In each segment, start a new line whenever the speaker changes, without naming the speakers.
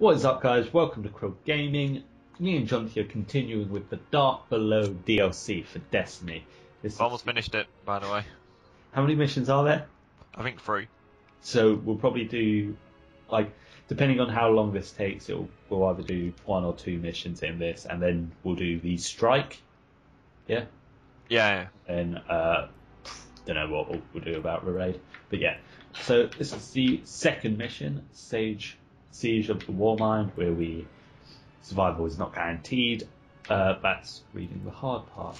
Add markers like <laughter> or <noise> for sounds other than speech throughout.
What is up, guys? Welcome to Krill Gaming. Me and Jonty are continuing with the Dark Below DLC for Destiny. This
I've almost finished it, by the way.
How many missions are there?
I think three.
So we'll probably do, like, depending on how long this takes, it'll, we'll either do one or two missions in this, and then we'll do the strike. Yeah.
Yeah,
And uh, don't know what we'll, we'll do about the raid, but yeah. So this is the second mission, Sage Siege of the Warmind, where we survival is not guaranteed. Uh, that's reading the hard part.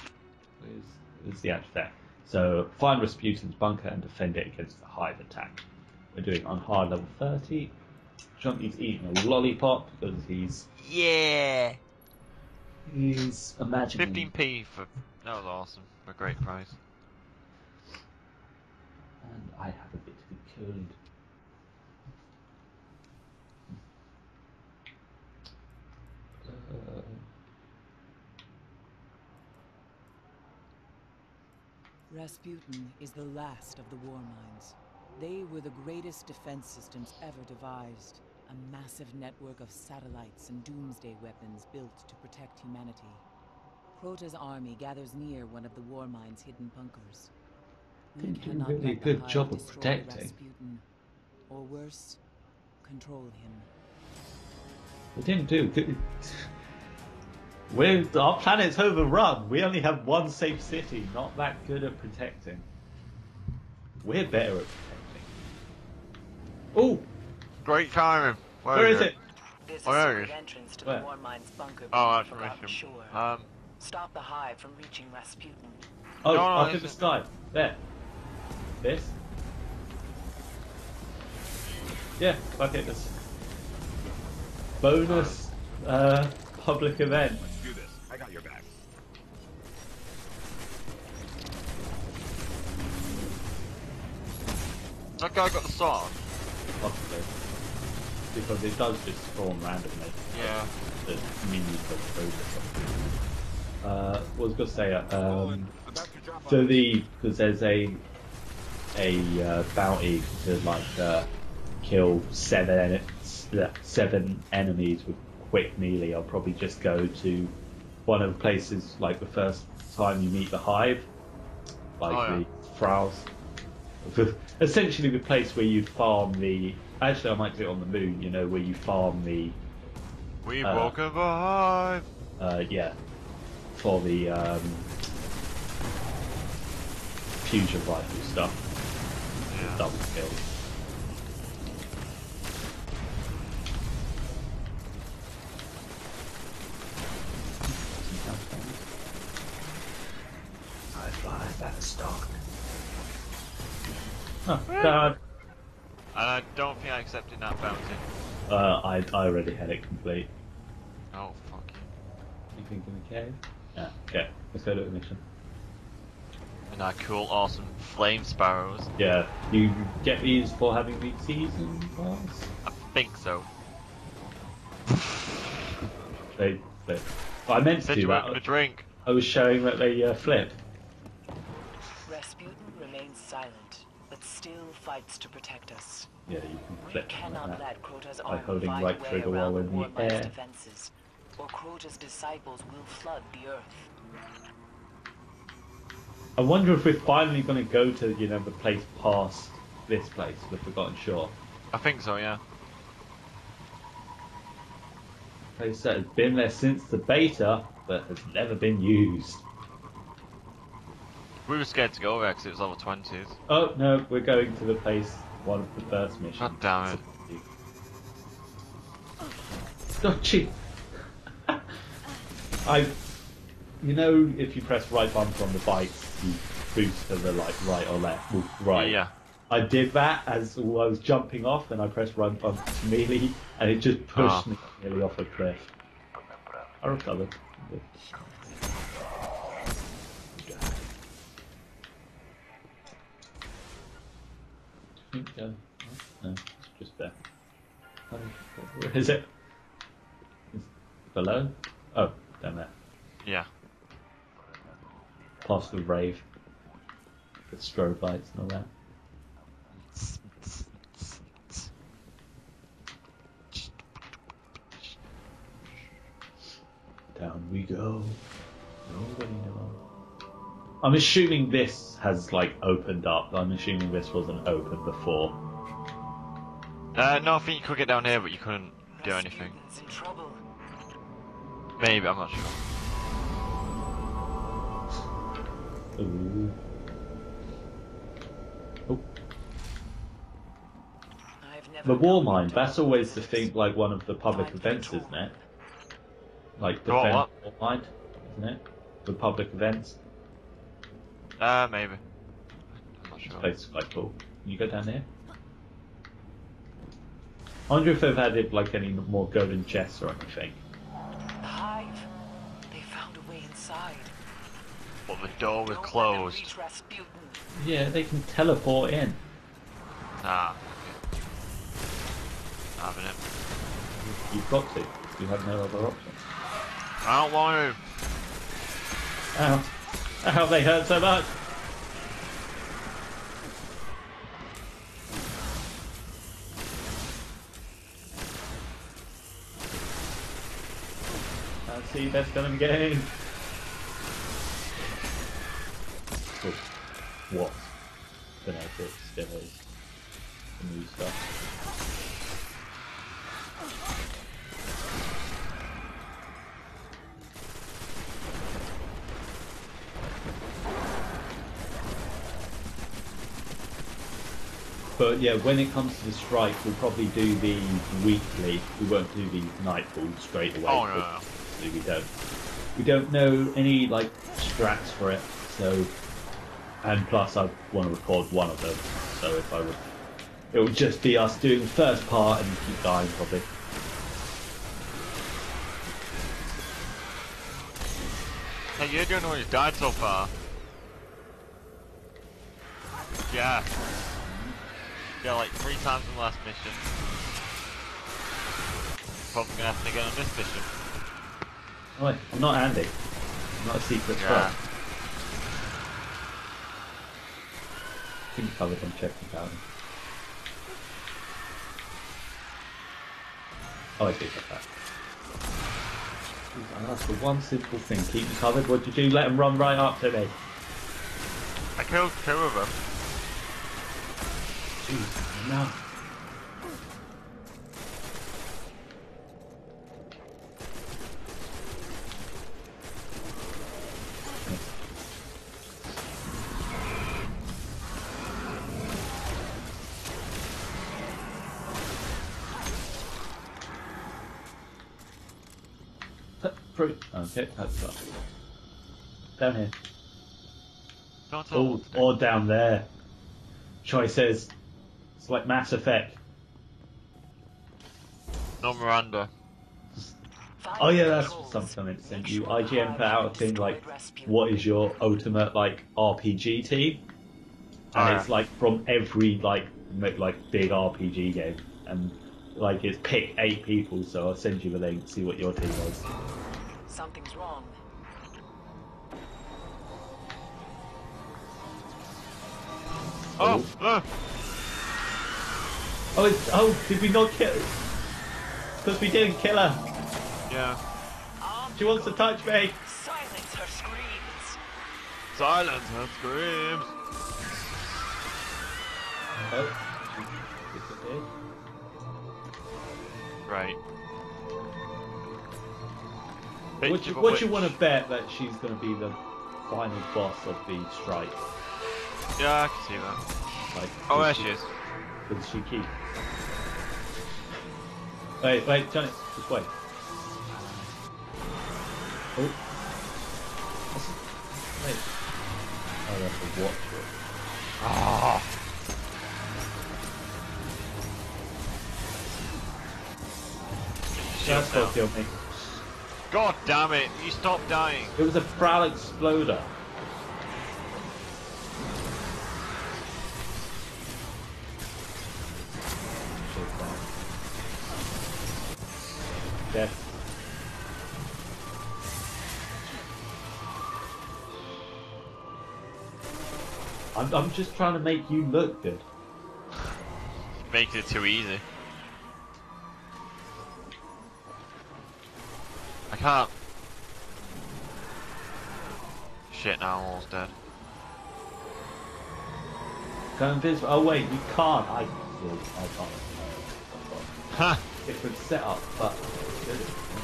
Where's, where's the actual there? So find Rasputin's bunker and defend it against the hive attack. We're doing on hard level 30. Jonty's eating a lollipop because he's
yeah.
he's imagining
15p for that was awesome. A great price.
and I have a bit to be killed.
Rasputin is the last of the Warminds. They were the greatest defense systems ever devised. A massive network of satellites and doomsday weapons built to protect humanity. Crota's army gathers near one of the Warmind's hidden bunkers. We
Didn't do
cannot
really a good job of protecting.
Rasputin. Or worse, control him.
we didn't do good. We're, our planet's overrun. We only have one safe city. Not that good at protecting. We're better at protecting. Oh,
Great timing.
where is it?
There's
Oh,
a
there it
secret
is.
entrance to
Where?
the Warmind's bunker
Oh,
beneath
that's
Forgotten
mission.
Shore.
Um,
Stop the Hive from reaching Rasputin.
Oh,
No, no,
up in the sky. There. This. Yeah, fuck it. This bonus uh, public event.
That guy got the sword.
Possibly. Because it does just spawn randomly.
Yeah.
The minions go through or something. Uh, what was say? uh, Um,
to drop
so the because there's a a uh, bounty to like uh, kill seven en- seven enemies with quick melee. I'll probably just go to one of the places like the first time you meet the hive, like
Oh, yeah.
the Frowls. Essentially, the place where you farm the. Actually, I might do it on the moon. You know, where you farm the.
We
Uh,
broke a hive.
Uh, yeah, for the um, fusion rifle stuff.
Yeah.
double kill. Oh, <laughs> God.
And I don't think I accepted that bounty.
Uh, I, I already had it complete.
Oh fuck.
You think in the cave? Yeah, okay. Let's go to the mission.
And our cool, awesome flame sparrows.
Yeah, you get these for having the season pass?
I think so. <laughs>
They, they, I meant to do that.
gonna drink.
I was showing that they uh, flip.
Rasputin remains silent, but still fights to protect us.
Yeah, you can
We
flip
cannot
like that.
let Crota's
by
army
holding right trigger while in the air.
defenses, or Crota's disciples will flood the earth.
I wonder if we're finally going to go to, you know, the place past this place, the Forgotten Shore.
I think so, yeah.
Place that has been there since the beta, but has never been used.
We were scared to go there because it was level 20s.
Oh no, we're going to the place, one of the first missions.
God damn it.
Dodgy! <laughs> I, you know, if you press right bumper on the bike, you boost to the like right or left, well, right.
Yeah.
I did that as I was jumping off, and I pressed right bumper to melee, and it just pushed
Ah.
me nearly off a cliff. I recovered. No, it's just there. Um, Where is it? Below? Oh, down there.
Yeah.
Past the rave. The strobe lights and all that. Down we go. Nobody knows. I'm assuming this has like opened up. I'm assuming this wasn't open before.
Uh, no, I think you could get down here, but you couldn't do anything.
Rasputin's in trouble.
Maybe, I'm not sure.
Ooh. Oh, the war
known
mine. That's always the thing, like one of the public events, isn't it? Like
Go
defend Warmind, isn't it? The public events.
Uh, maybe. I'm not sure.
This
sure.
place is quite cool. Can you go down here? I wonder if they've added like any more golden chests or anything.
The hive. They found a way inside.
But the door was
Don't let them
closed.
Yeah, they can teleport in.
Nah. Having it.
You've got to. You have no other option.
I don't want to.
Ow. Ow, they hurt so much. Let's see, best gun in the game. What? If it still is. The new stuff. Yeah, when it comes to the strike, we'll probably do the weekly. We won't do the nightfall straight away.
Oh, no, no.
We don't. We don't know any like strats for it. So, and plus, I want to record one of them. So if I would, it would just be us doing the first part and keep dying probably.
Hey, you're doing all you died so far. Yeah. Yeah, like three times in the last mission. Probably gonna have to again on this mission.
Wait, I'm not Andy. I'm not a secret
Yeah.
spy. I think covered on checking out. Oh, I see like that. I asked for one simple thing. Keep me covered. What'd you do? Let them run right up to me.
I killed two of them.
Jeez, no. Okay, that's up. Down here.
Not
Oh, or down there. Choices. It's like Mass Effect.
No Miranda.
Find
Oh yeah, that's
controls.
something I sent
Make
you.
sure
IGN
hive
put out a thing like, what is your ultimate like RPG team?
Oh,
And
yeah.
it's like from every like m- like big RPG game, and like it's pick eight people. So I'll send you the link. To see what your team was.
Something's wrong.
Oh! uh,
Oh, it's, oh, did we not kill? Because we didn't kill her.
yeah.
She wants to touch me.
Silence her screams.
Silence and screams.
Oh, she disappeared.
Right.
What
Bitch
you,
of a
what you want to bet that she's going to be the final boss of the strike?
Yeah, I can see that.
Like,
Oh, there she is.
She keep? Wait, wait, Jonty, just wait. Oh. What's it? Wait. Oh, that's a watch it.
Ah.
That's what killed me.
God damn it! You stop dying.
It was a Thrall exploder. I'm, I'm just trying to make you look good.
Makes it too easy. I can't. Shit, now I'm almost dead.
Go invisible. Oh wait, you can't. I, I can't.
Ha!
Different setup, but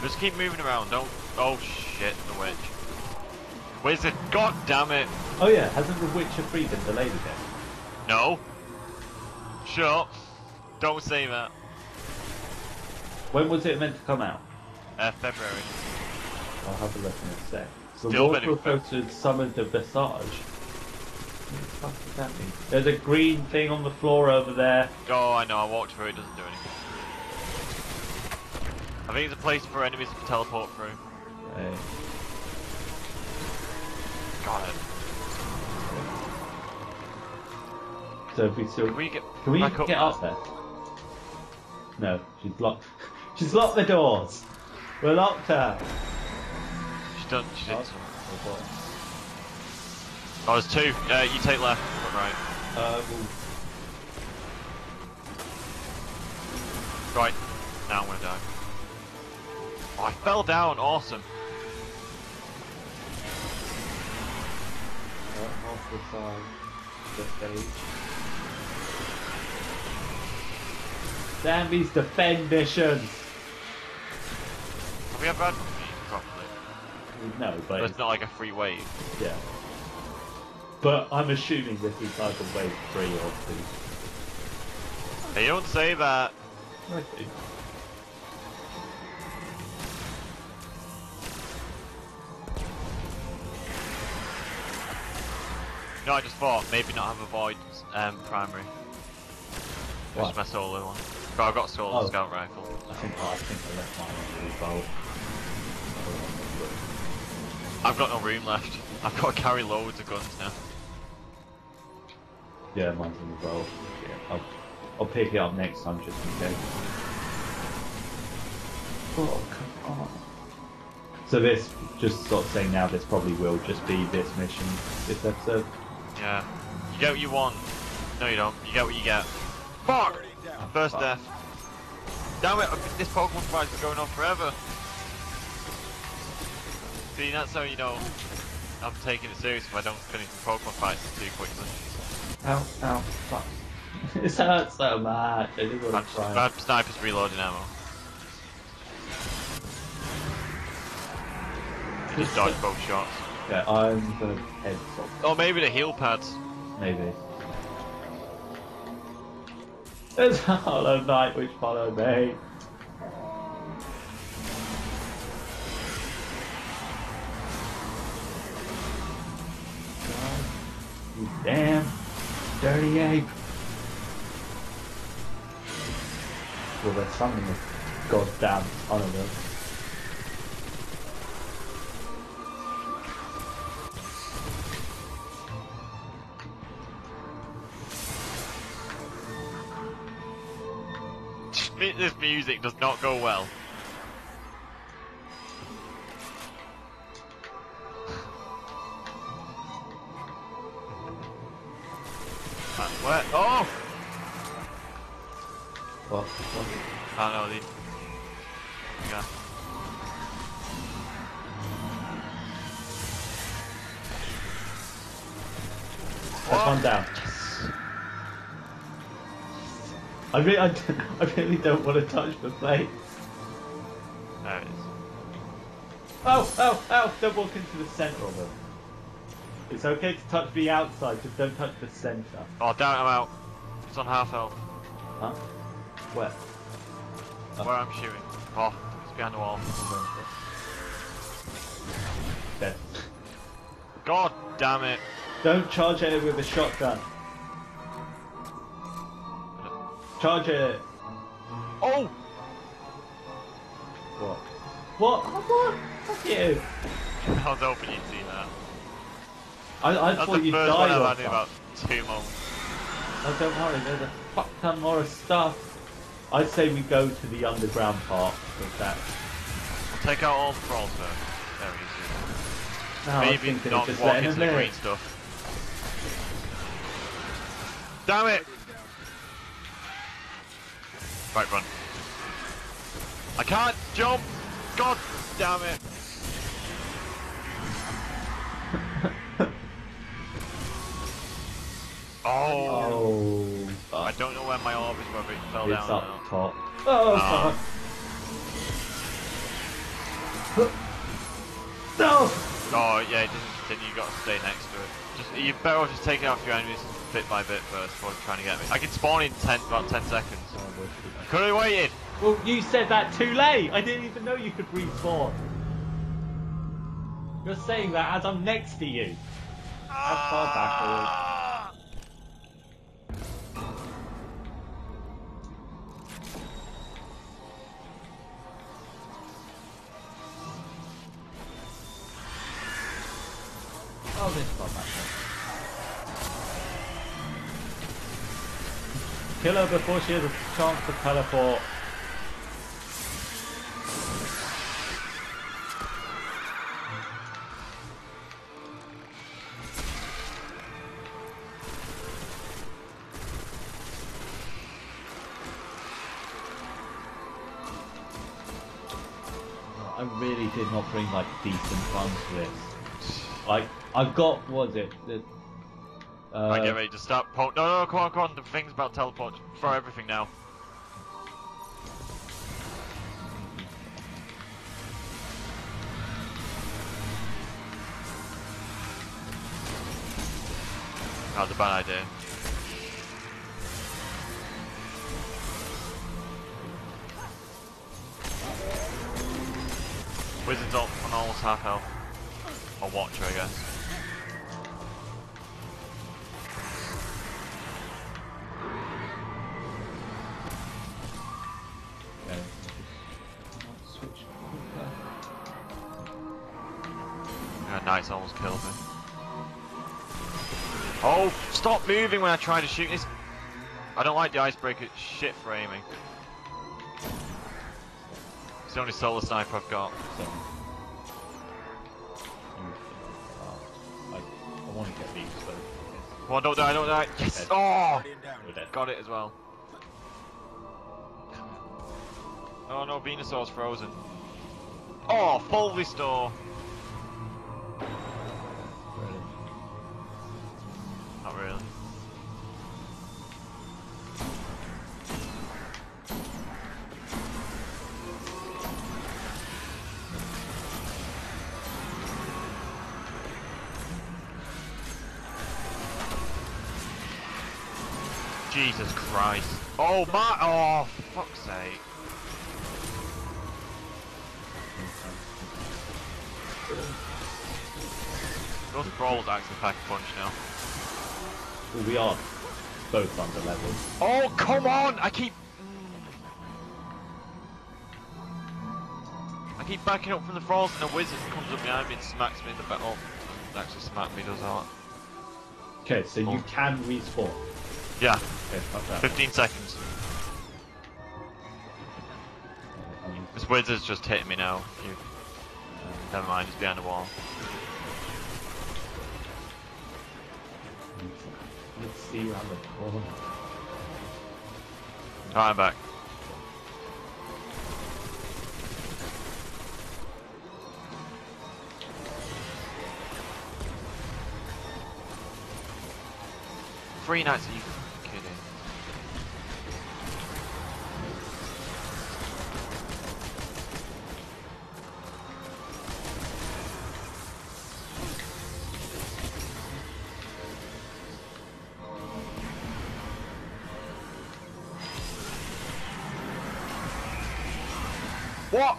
Just keep moving around, don't... Oh shit, the witch. Wizard, god damn it!
oh yeah, hasn't The Witcher 3 been delayed again?
No! Shut up! Don't say that.
When was it meant to come out?
Uh, February.
I'll have a look in a sec. The
Still
Lord Professor summoned the Visage. What the fuck does that mean? There's a green thing on the floor over there.
Oh, I know, I walked through, it doesn't do anything. I think it's a place for enemies to teleport through.
Hey.
Got it.
So if we still
Can we get
Can we
up?
get up there? No, she's locked. <laughs> She's locked the doors. We're locked her.
She's done, she did
Oh, oh.
There's two. Uh, you take left, right.
Uh, well,
Right. Now I'm gonna die. Oh, I fell down, awesome.
Off the stage. These defend missions.
Have we ever had one properly?
No, but
it's not like a free wave.
yeah. But I'm assuming this is like a wave three or two.
Hey, don't say that.
I think.
No, I just thought maybe not have a void um, primary.
What?
Just my solo one. But I've got solo
Oh.
scout rifle.
I think oh, I think I left mine on the bolt.
I've got no room left. I've got to carry loads of guns now.
Yeah, mine's on the bolt. Yeah, I'll, I'll pick it up next time just in case. Oh, come on. So this, just sort of saying now, this probably will just be this mission, this episode.
Yeah. You get what you want. No, you don't. You get what you get. Fuck! First
Fuck.
death. Damn it, this Pokemon fight's been going on forever. See, that's how you know I'm taking it serious if I don't finish the Pokemon fights too quickly.
Ow, ow, fuck. <laughs> this hurts so much. I just want
Bad,
to try.
bad snipers reloading ammo. You just dodge both shots.
Yeah, I'm gonna head top,
Oh, maybe the heel pads.
maybe. There's <laughs> a Hollow Knight which followed me. You damn dirty ape. Well, there's something goddamn ton of them.
Music does not go well. Uh, Where? Oh!
What? what?
Oh no, the. Yeah.
That's one down. I really, I, <laughs> I really don't want to touch the plate.
There it is.
Oh, oh, oh! Don't walk into the centre of them. It's okay to touch the outside, just don't touch the centre.
Oh, damn it, I'm out. It's on half health.
Huh? Where? Oh.
Where I'm shooting. Oh, it's behind the wall.
Okay.
God damn it.
Don't charge it with a shotgun. Charge it.
Oh!
What? What? Oh, what? Fuck you.
I was hoping you'd see that.
I, I
That's
thought
the
you
first one
died
I've
or
had in about two moments.
Oh, don't worry, there's a fuck ton more of stuff. I'd say we go to the underground part of that.
We'll take out all the trolls first. Very easy.
No, I was
Maybe
of
not
just
walk
letting
into
them
the green stuff. Damn it! Right, run. I can't jump! God damn it! <laughs> oh.
oh!
I don't know where my orb is, whether it fell
it's
down.
It's
up now.
top. Oh,
ah.
fuck! No!
Oh, yeah, it doesn't continue, you gotta stay next to it. Just, you better just take it off your enemies bit by bit first before trying to get me. I can spawn in ten about ten seconds. Could have waited.
Well, you said that too late. I didn't even know you could respawn. You're saying that as I'm next to you. How far back Kill her before she has a chance to teleport. I really did not bring like decent fun to this. Like I've got what is it? The, uh,
I get ready to start. Po- no, no, come on, come on. The thing's about teleport. Throw everything now. That was a bad idea. Wizard's on, on almost half health. Or Watcher, I guess. Stop moving when I try to shoot this. I don't like the icebreaker. It's shit for aiming. It's the only solar sniper I've got.
So, uh, I, I want to get these, so
Come on, don't die, don't die. Yes!
Dead.
Oh!
Guardian down.
we're dead.
Got it as well. Oh no, Venusaur's frozen. Oh, full restore. Oh my, oh, fuck's sake. Those brawls actually pack a punch now.
Well, we are both under level.
Oh, come on! I keep. I keep backing up from the frost, and a wizard comes up behind me and smacks me in the back. Oh, actually, smack me does that.
Okay, so you
Oh.
can respawn.
Yeah,
Okay, fuck that.
15 seconds.
I mean,
This wizard's just hitting me now. You, never mind, he's behind the wall.
let's see around the corner.
Alright, I'm back. Three nights, are What?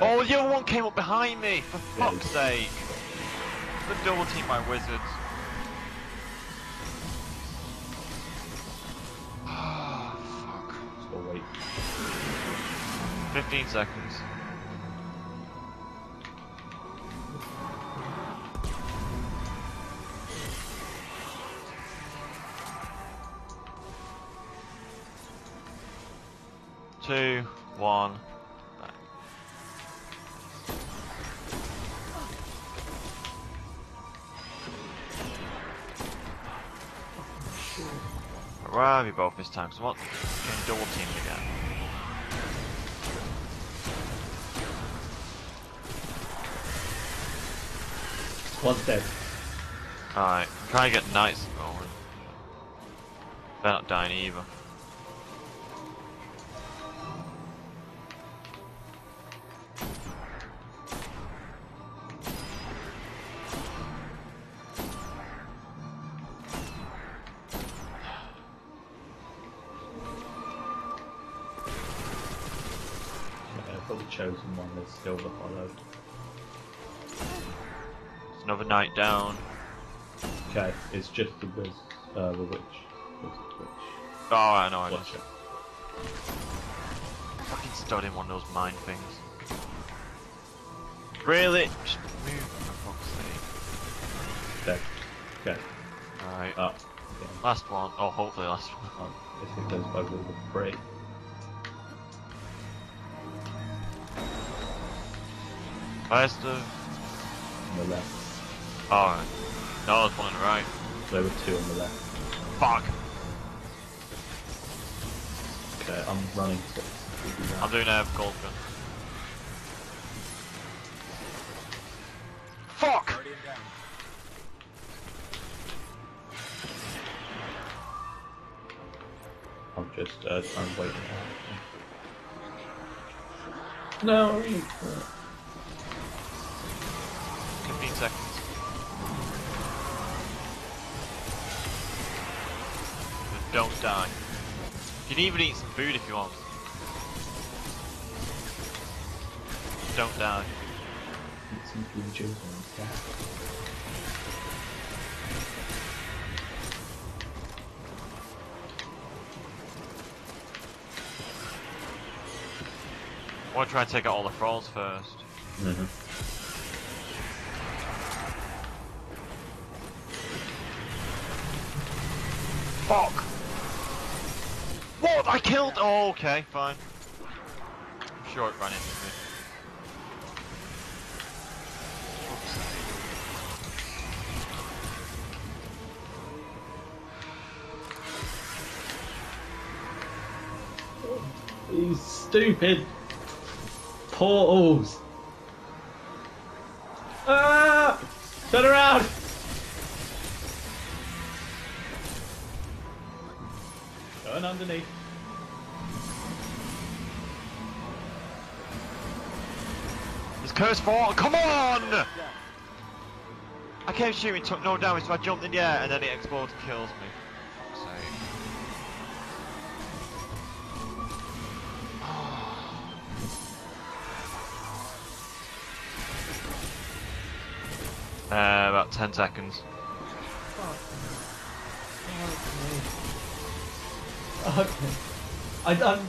Oh, the other one came up behind me, for fuck's sake. The double team my wizards. <sighs> Ah, fuck.
So wait.
15 seconds. Where are we both this time? So want getting double team again.
One's dead.
Alright, trying to get knights oh, going. They're not dying either.
Chosen one. There's still the hollow.
It's another night down.
Okay, it's just the wiz, uh, the witch. Wizard witch.
Oh, I know, I know.
Watch it.
Fucking studying one of those mine things. Really? Just move for fuck's sake.
Okay. Okay.
Alright.
Up. Yeah.
Last one. Oh, hopefully last one.
Oh, if it goes by the
Where's the...
On the left.
Alright. No, there's one on the right.
There were two on the left.
Fuck!
Okay, I'm running to to do that.
I'm doing a gold gun. Fuck!
I'm just uh, I'm waiting. No.
15 seconds. Just don't die. You can even eat some food if you want. Don't die.
And.
I want to try and take out all the thralls first.
Mm-hmm.
Fuck! What? I killed. Oh, okay, fine. I'm sure it ran into me.
These stupid portals. Ah! Turn around! Going underneath.
It's cursed fall. Come on! I kept shooting, took no damage, so I jumped in the air, and then it explodes and kills me. <sighs> Uh, about 10 seconds.
Okay. I don't,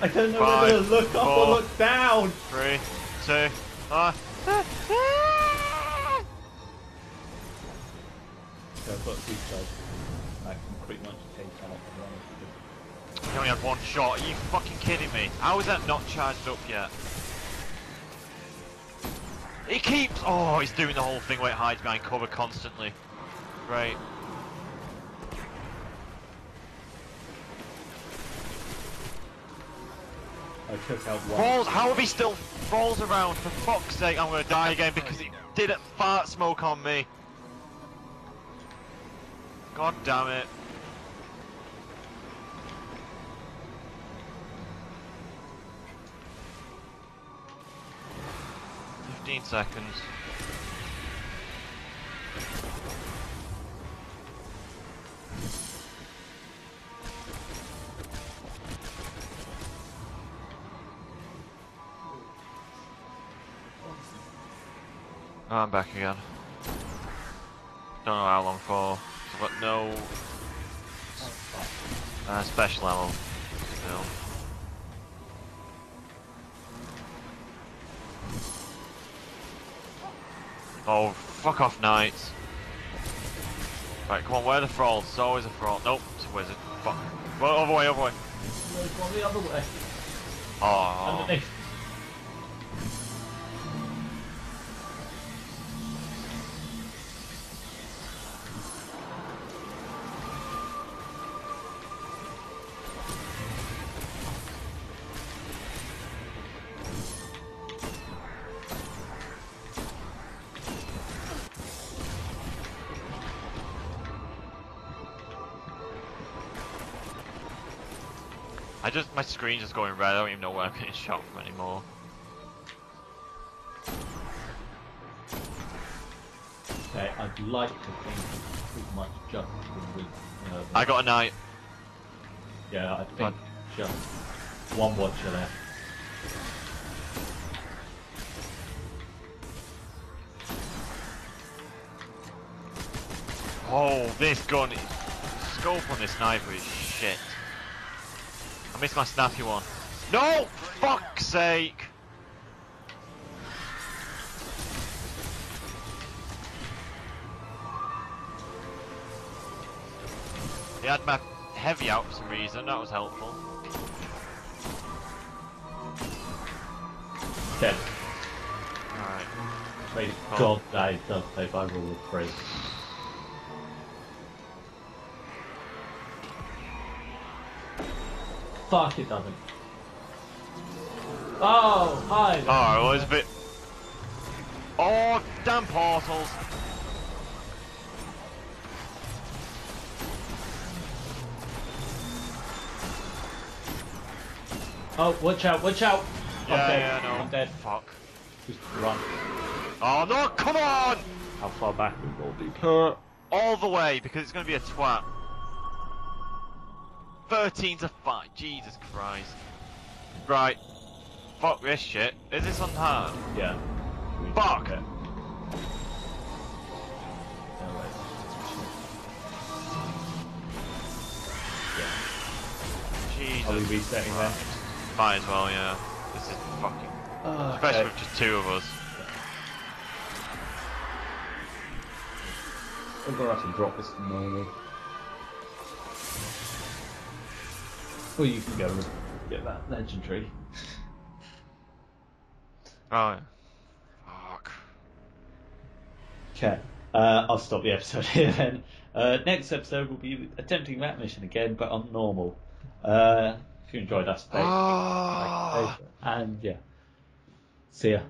I don't know
Five,
whether to look up or look down.
Three, two, one.
So I've got two. I can pretty much take out the.
You only had one shot. Are you fucking kidding me? How is that not charged up yet? He keeps. Oh, he's doing the whole thing where it hides behind cover constantly. Great.
I took out one.
Falls. How have he still falls around? For fuck's sake, I'm gonna die again because he didn't fart smoke on me. God damn it. Fifteen seconds. Oh, I'm back again. Don't know how long for. I've got no uh, special ammo still. Oh, fuck off, knights. Right, come on, where are the thralls? There's always a thrall. Nope, it's a wizard. Fuck. Well, other way, other way.
One the other way.
Oh.
Underneath.
I just my screen's just going red. I don't even know where I'm getting shot from anymore.
Okay, I'd like to think pretty much just with. Uh,
I got a knight.
Yeah, I think just one watcher left.
Oh, this gun. Scope on this sniper is shit. I missed my snappy one. No! Fuck's sake! He had my heavy out for some reason, that was helpful.
Dead.
Alright. Oh.
God, that does play by rule of Fuck, it doesn't. Oh, hi.
Oh, it was a bit. Oh, damn portals!
Oh, watch out, watch out.
Yeah,
I'm dead.
yeah, no.
I'm dead.
Fuck.
Just run.
Oh no, come on!
How far back we will be?
Uh, all the way because it's going to be a twat. 13 to 5. Jesus Christ. Right. Fuck this shit. Is this on hard?
Yeah.
Fuck.
okay.
Jesus.
Are we resetting there?
Might as well, yeah. This is fucking.
Oh,
Especially
okay.
with just two of us.
I'm gonna have to drop this to Or you can go and get that legendary.
Oh. Fuck.
Okay. Uh, I'll stop the episode <laughs> here then. Uh, next episode we'll be attempting that mission again, but on normal. Uh, if you enjoyed us, play,
Ah.
and yeah. See ya.